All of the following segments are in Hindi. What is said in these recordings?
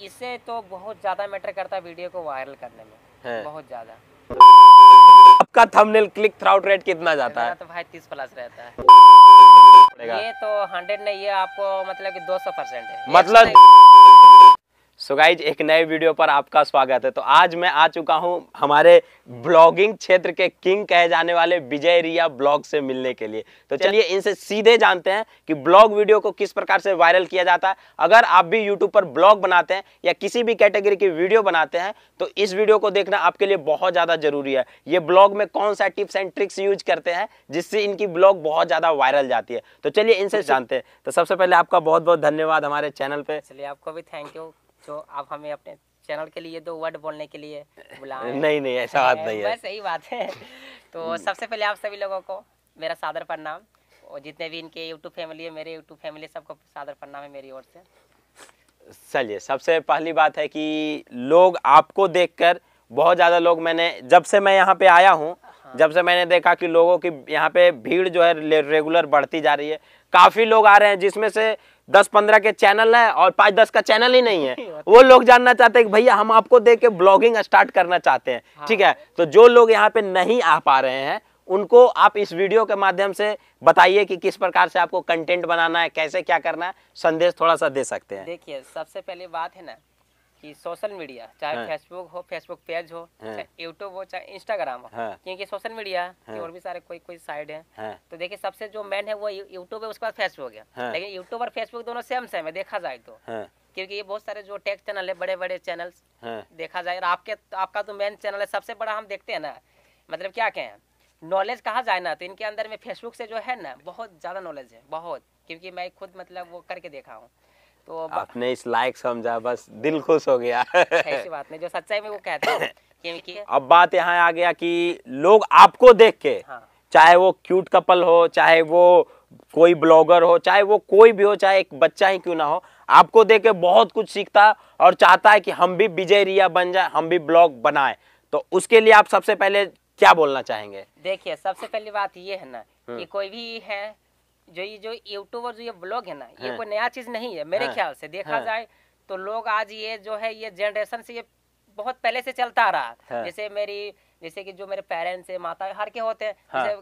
इससे तो बहुत ज़्यादा मैटर करता है वीडियो को वायरल करने में। बहुत ज़्यादा। आपका थंबनेल क्लिक थ्राउट रेट कितना जाता है? तो भाई तीस प्लस रहता है। ये तो हंड्रेड नहीं है आपको मतलब कि दो सौ परसेंट है। मतलब सो so गाइज़ एक नए वीडियो पर आपका स्वागत है। तो आज मैं आ चुका हूँ हमारे ब्लॉगिंग क्षेत्र के किंग कहे जाने वाले विजय रिया ब्लॉग से मिलने के लिए। तो चलिए इनसे सीधे जानते हैं कि ब्लॉग वीडियो को किस प्रकार से वायरल किया जाता है। अगर आप भी यूट्यूब पर ब्लॉग बनाते हैं या किसी भी कैटेगरी की वीडियो बनाते हैं तो इस वीडियो को देखना आपके लिए बहुत ज़्यादा ज़रूरी है। ये ब्लॉग में कौन सा टिप्स एंड ट्रिक्स यूज़ करते हैं जिससे इनकी ब्लॉग बहुत ज़्यादा वायरल जाती है। तो चलिए इनसे जानते हैं। तो सबसे पहले आपका बहुत बहुत धन्यवाद हमारे चैनल पर चलिए आपको भी थैंक यू जो आप हमें अपने चैनल के लिए दो वर्ड बोलने के लिए बुलाए। नहीं नहीं ऐसा बात नहीं है। बस सही बात है। तो सबसे पहले आप सभी लोगों को मेरा सादर प्रणाम। और जितने भी इनके यूट्यूब फैमिली है मेरे यूट्यूब फैमिली सबको सादर प्रणाम है मेरी ओर से। चलिए सबसे पहली बात है कि लोग आपको देखकर बहुत ज़्यादा लोग मैंने जब से मैं यहाँ पे आया हूँ जब से मैंने देखा कि लोगों की यहाँ पे भीड़ जो है रेगुलर बढ़ती जा रही है काफ़ी लोग आ रहे हैं जिसमें से दस पंद्रह के चैनल है और पाँच दस का चैनल ही नहीं है। वो लोग जानना चाहते हैं कि भैया हम आपको देख के ब्लॉगिंग स्टार्ट करना चाहते हैं ठीक है? तो जो लोग यहाँ पे नहीं आ पा रहे हैं उनको आप इस वीडियो के माध्यम से बताइए कि किस प्रकार से आपको कंटेंट बनाना है कैसे क्या करना है संदेश थोड़ा सा दे सकते हैं। देखिए सबसे पहली बात है ना कि सोशल मीडिया चाहे हाँ। फेसबुक हो फेसबुक पेज हो हाँ। चाहे यूट्यूब हो चाहे इंस्टाग्राम हो हाँ। क्योंकि सोशल मीडिया की हाँ। और भी सारे कोई कोई साइड है हाँ तो देखिए सबसे जो मेन है वो यूट्यूब है उसके बाद फेसबुक है हाँ। लेकिन यूट्यूब और फेसबुक दोनों सेम सेम है देखा जाए तो हाँ क्योंकि ये बहुत सारे जो टेक चैनल है बड़े बड़े चैनल्स हाँ देखा जाए और आपके आपका तो मेन चैनल है सबसे बड़ा हम देखते हैं ना मतलब क्या कहें नॉलेज कहा जाए ना तो इनके अंदर में फेसबुक से जो है ना बहुत ज़्यादा नॉलेज है बहुत क्योंकि मैं खुद मतलब वो करके देखा हूँ तो ब- आपने इस लायक समझा बस दिल खुश हो गया। ऐसी बात नहीं जो सच्चाई में वो कहते हैं क्योंकि अब बात यहाँ आ गया कि लोग आपको देख के हाँ। चाहे वो क्यूट कपल हो चाहे वो कोई ब्लॉगर हो चाहे वो कोई भी हो चाहे एक बच्चा ही क्यों ना हो आपको देख के बहुत कुछ सीखता और चाहता है कि हम भी विजय रिया बन जाए हम भी ब्लॉग बनाए। तो उसके लिए आप सबसे पहले क्या बोलना चाहेंगे? देखिए सबसे पहली बात ये है ना कि कोई भी है जो ये जो यूट्यूब और जो ये ब्लॉग है ना ये हाँ। कोई नया चीज़ नहीं है मेरे हाँ। ख्याल से देखा हाँ। जाए तो लोग आज ये जो है ये जनरेशन से ये बहुत पहले से चलता आ रहा है जैसे मेरी जैसे कि जो मेरे पेरेंट्स है माता हर के होते हैं। जैसे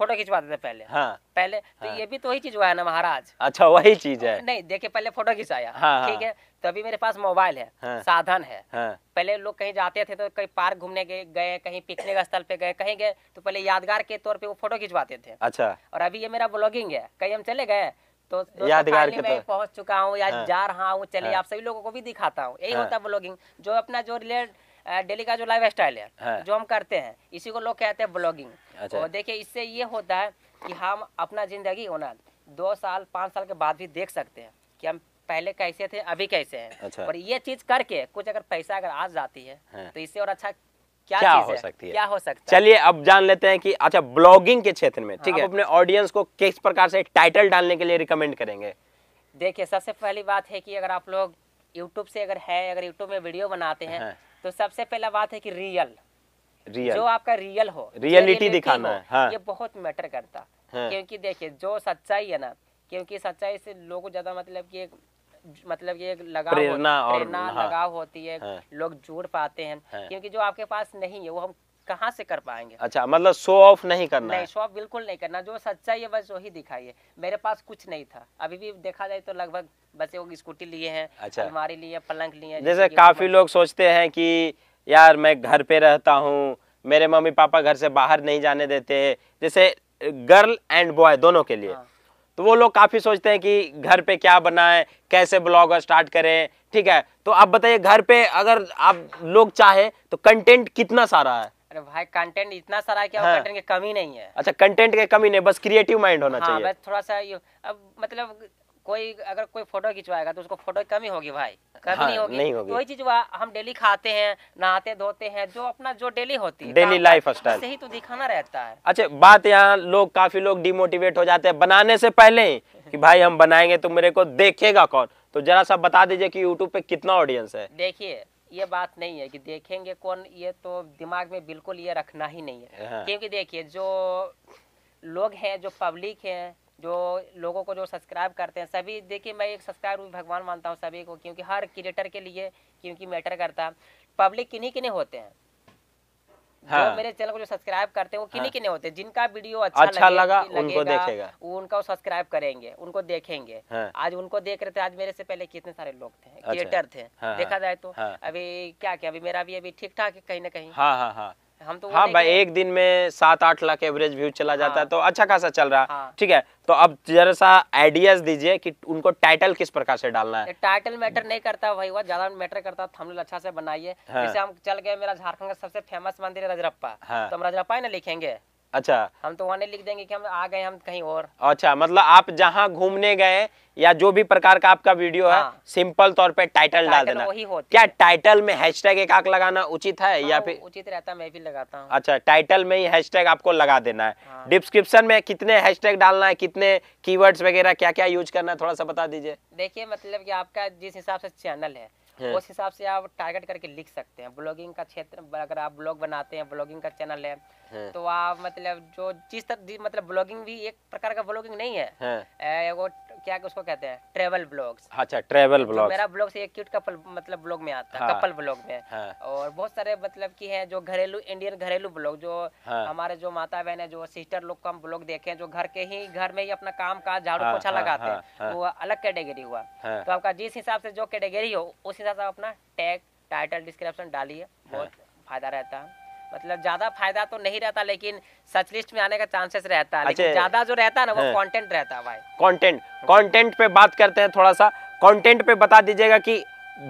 फ़ोटो खिंचवाते थे पहले हाँ पहले तो हाँ। ये भी तो वही चीज़ हुआ है ना महाराज अच्छा वही चीज़ है नहीं देखिए पहले फ़ोटो खिंचाया ठीक हाँ। ठीक है तो अभी मेरे पास मोबाइल है हाँ। साधन है हाँ पहले लोग कहीं जाते थे तो कहीं पार्क घूमने गए कहीं पिकनिक स्थल पे गए कहीं गए तो पहले यादगार के तौर पे वो फ़ोटो खिंचवाते थे अच्छा और अभी ये मेरा ब्लॉगिंग है कहीं हम चले गए तो यादगार के मैं तौर- पहुँच चुका हूँ या हाँ। जा रहा हूँ चलिए हाँ। आप सभी लोगों को भी दिखाता हूँ यही हाँ। होता है ब्लॉगिंग जो अपना जो रिलेट डेली का जो लाइफ स्टाइल है हाँ। जो हम करते हैं इसी को लोग कहते हैं ब्लॉगिंग अच्छा। और देखिए इससे ये होता है कि हम अपना ज़िंदगी को ना दो साल पाँच साल के बाद भी देख सकते हैं कि हम पहले कैसे थे अभी कैसे हैं अच्छा। और ये चीज़ करके कुछ अगर पैसा अगर आ जाती है हाँ। तो इससे और अच्छा क्या, क्या हो सकती है? क्या हो सकता है चलिए अब जान लेते हैं कि अच्छा ब्लॉगिंग के क्षेत्र में ठीक है अपने ऑडियंस को किस प्रकार से टाइटल डालने के लिए रिकमेंड करेंगे देखिए सबसे पहली बात है कि अगर आप लोग यूट्यूब से अगर है अगर यूट्यूब में वीडियो बनाते हैं हाँ। तो सबसे पहला बात है कि रियल रियल जो आपका रियल हो reality दिखाना हो, है, हाँ। ये बहुत मैटर करता हाँ। क्योंकि देखिए जो सच्चाई है ना क्योंकि सच्चाई से लोगों को ज़्यादा मतलब कि एक मतलब कि एक लगाव प्रेरणा और- प्रेरणा हाँ। लगाव होती है हाँ। लोग जुड़ पाते हैं हाँ। क्योंकि जो आपके पास नहीं है वो हम कहाँ से कर पाएँगे अच्छा मतलब शो ऑफ़ नहीं करना नहीं है शॉप बिल्कुल नहीं करना जो सच्चाई है बस वही दिखाइए मेरे पास कुछ नहीं था अभी भी देखा जाए तो लगभग बस वो स्कूटी लिए हैं अच्छा। अलमारी लिए पलंग लिए हैं, जैसे काफ़ी लोग सोचते हैं कि यार मैं घर पे रहता हूँ मेरे मम्मी पापा घर से बाहर नहीं जाने देते जैसे गर्ल एंड बॉय दोनों के लिए हाँ। तो वो लोग काफ़ी सोचते हैं कि घर पे क्या बनाएँ कैसे ब्लॉग स्टार्ट करें ठीक है? तो आप बताइए घर पे अगर आप लोग चाहे तो कंटेंट कितना सारा है? अरे भाई कंटेंट इतना सारा है कि हाँ। कंटेंट की कमी नहीं है। अच्छा कंटेंट की कमी नहीं बस क्रिएटिव माइंड होना हाँ चाहिए। बस थोड़ा सा ये अब मतलब कोई अगर कोई फ़ोटो खिंचवाएगा तो उसको फ़ोटो कमी होगी भाई कमी हाँ, नहीं होगी नहीं होगी। तो वही चीज़ हम डेली खाते हैं नहाते धोते हैं जो अपना जो डेली होती है Daily काम का, lifestyle। उससे ही तो दिखाना रहता है अच्छा बात यहाँ लोग काफ़ी लोग डिमोटिवेट हो जाते हैं बनाने से पहले ही कि भाई हम बनाएँगे तो मेरे को देखेगा कौन तो जरा सा बता दीजिए कि यूट्यूब पे कितना ऑडियंस है देखिए ये बात नहीं है कि देखेंगे कौन ये तो दिमाग में बिल्कुल ये रखना ही नहीं है हाँ। क्योंकि देखिए जो लोग हैं जो पब्लिक है जो लोगों को जो सब्सक्राइब करते हैं सभी देखिए मैं एक सब्सक्राइब भी भगवान मानता हूँ सभी को क्योंकि हर क्रिएटर के लिए क्योंकि मैटर करता है पब्लिक किन्हीं किन्हीं होते हैं हाँ। जो मेरे चैनल को जो सब्सक्राइब करते हैं वो किन्हीं हाँ। किन्हीं होते हैं जिनका वीडियो अच्छा, अच्छा लगे- लगा, उनको देखेगा। वो उनका सब्सक्राइब करेंगे उनको देखेंगे हाँ। आज उनको देख रहे थे आज मेरे से पहले कितने सारे लोग थे अच्छा। क्रिएटर थे हाँ, देखा हाँ, जाए तो हाँ। अभी क्या क्या अभी मेरा भी अभी ठीक ठाक है कहीं ना कहीं हाँ हाँ हाँ हम तो हाँ भाई एक दिन में सात आठ लाख एवरेज व्यू चला जाता है हाँ। तो अच्छा खासा चल रहा है हाँ। ठीक है तो अब जरा सा आइडियाज़ दीजिए कि उनको टाइटल किस प्रकार से डालना है टाइटल मैटर नहीं करता भाई वह ज़्यादा मैटर करता थंबनेल अच्छा से बनाइए हाँ। जैसे हम चल गए मेरा झारखंड का सबसे फ़ेमस मंदिर है रजरप्पा हाँ। तो हम रजरप्पा ही ना लिखेंगे अच्छा हम तो वहाँ लिख देंगे कि हम आ गए हम कहीं और अच्छा मतलब आप जहाँ घूमने गए या जो भी प्रकार का आपका वीडियो है हाँ। सिंपल तौर पे टाइटल डाल देना वही होती क्या टाइटल में हैशटैग एक आक लगाना उचित है हाँ, या फिर उचित रहता मैं भी लगाता हूँ अच्छा टाइटल में ही हैशटैग आपको लगा देना है हाँ। डिस्क्रिप्शन में कितने हैशटैग डालना है कितने कीवर्ड्स वगैरह क्या क्या यूज़ करना है थोड़ा सा बता दीजिए देखिए मतलब की आपका जिस हिसाब से चैनल हाँ। उस हिसाब से आप टारगेट करके लिख सकते हैं ब्लॉगिंग का क्षेत्र अगर आप ब्लॉग बनाते हैं ब्लॉगिंग का चैनल है हाँ। तो आप मतलब जो जिस तरह मतलब ब्लॉगिंग भी एक प्रकार का ब्लॉगिंग नहीं है है। ए, वो क्या उसको कहते हैं ट्रेवल ब्लॉग्स अच्छा ट्रेवल ब्लॉग मेरा ब्लॉग से एक क्यूट कपल मतलब ब्लॉग में आता है हाँ। कपल ब्लॉग में हाँ। और बहुत सारे मतलब की है जो घरेलू इंडियन घरेलू ब्लॉग जो हाँ। हमारे जो माता बहन है जो सिस्टर लोग को हम ब्लॉग देखे हैं जो घर के ही घर में ही अपना काम काज झाड़ू हाँ, पोछा हाँ, लगाते हाँ, हैं हाँ। वो अलग कैटेगरी हुआ हाँ। तो आपका जिस हिसाब से जो कैटेगरी हो उस हिसाब से अपना टैग टाइटल डिस्क्रिप्शन डालिए बहुत फ़ायदा रहता है मतलब ज़्यादा फ़ायदा तो नहीं रहता लेकिन सच लिस्ट में आने का चांसेस रहता है लेकिन अच्छा। ज़्यादा जो रहता है ना वो हाँ। कंटेंट रहता है भाई कंटेंट कंटेंट पे बात करते हैं थोड़ा सा। कंटेंट पे बता दीजिएगा कि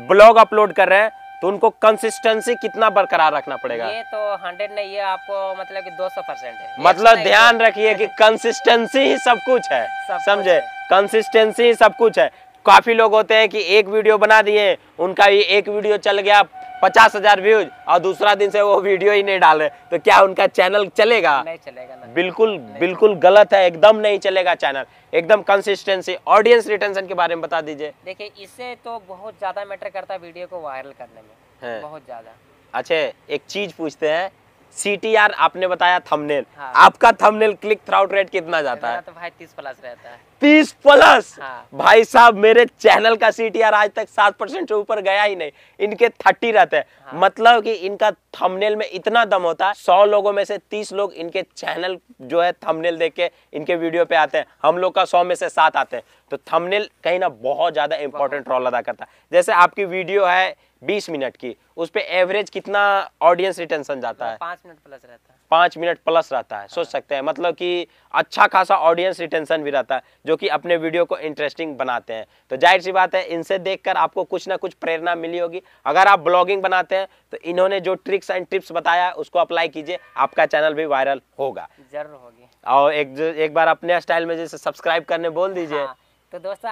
ब्लॉग अपलोड कर रहे हैं तो उनको कंसिस्टेंसी कितना बरकरार रखना पड़ेगा? ये तो हंड्रेड नहीं है आपको मतलब कि दो सौ परसेंट है। मतलब ध्यान रखिए कि कंसिस्टेंसी ही सब कुछ है समझे? कंसिस्टेंसी ही सब कुछ है। काफ़ी लोग होते हैं कि एक वीडियो बना दिए उनका ये एक वीडियो चल गया पचास हज़ार व्यूज़ और दूसरा दिन से वो वीडियो ही नहीं डाले। तो क्या उनका चैनल चलेगा? नहीं चलेगा ना। बिल्कुल नहीं। बिल्कुल गलत है एकदम नहीं चलेगा चैनल एकदम कंसिस्टेंसी ऑडियंस रिटेंशन के बारे में बता दीजिए। देखिए इससे तो बहुत ज़्यादा मैटर करता है वीडियो को वायरल करने में। बहुत ज़्यादा। अच्छा एक चीज़ पूछते हैं सीटीआर आपने बताया थंबनेल हाँ। आपका थंबनेल क्लिक थ्राउट रेट कितना जाता है? तो भाई तीस प्लस रहता है। तीस प्लस हाँ। भाई साहब मेरे चैनल का सीटीआर आज तक सात परसेंट से ऊपर गया ही नहीं। इनके थर्टी रहते हैं। हाँ। मतलब कि इनका थंबनेल में इतना दम होता है सौ लोगों में से तीस लोग इनके चैनल जो है थंबनेल देख के इनके वीडियो पे आते हैं। हम लोग का सौ में से सात आते हैं। तो थंबनेल कहीं ना बहुत ज़्यादा इंपॉर्टेंट रोल अदा करता है। जैसे आपकी वीडियो है बीस मिनट की उस पे एवरेज कितना ऑडियंस रिटेंशन जाता है? पाँच मिनट प्लस रहता है। पाँच मिनट प्लस रहता है सोच सकते हैं। मतलब कि अच्छा खासा ऑडियंस रिटेंशन भी रहता है जो कि अपने वीडियो को इंटरेस्टिंग बनाते हैं। तो ज़ाहिर सी बात है इनसे देखकर आपको कुछ ना कुछ प्रेरणा मिली होगी। अगर आप ब्लॉगिंग बनाते हैं तो इन्होंने जो ट्रिक्स एंड टिप्स बताया उसको अप्लाई कीजिए आपका चैनल भी वायरल होगा। ज़रूर होगी। और एक एक बार अपने स्टाइल में जैसे सब्सक्राइब करने बोल दीजिए। हाँ, तो दोस्तों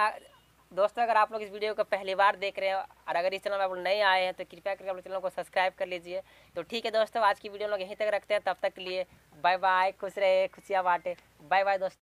दोस्तों, अगर आप लोग इस वीडियो को पहली बार देख रहे हैं और अगर इस चैनल में आप लोग नए आए हैं तो कृपया करके आप लोग चैनल को सब्सक्राइब कर लीजिए। तो ठीक है दोस्तों, आज की वीडियो लोग यहीं तक रखते हैं। तब तक के लिए बाय बाय खुश रहे, खुशियाँ बांटे। बाय बाय दोस्तों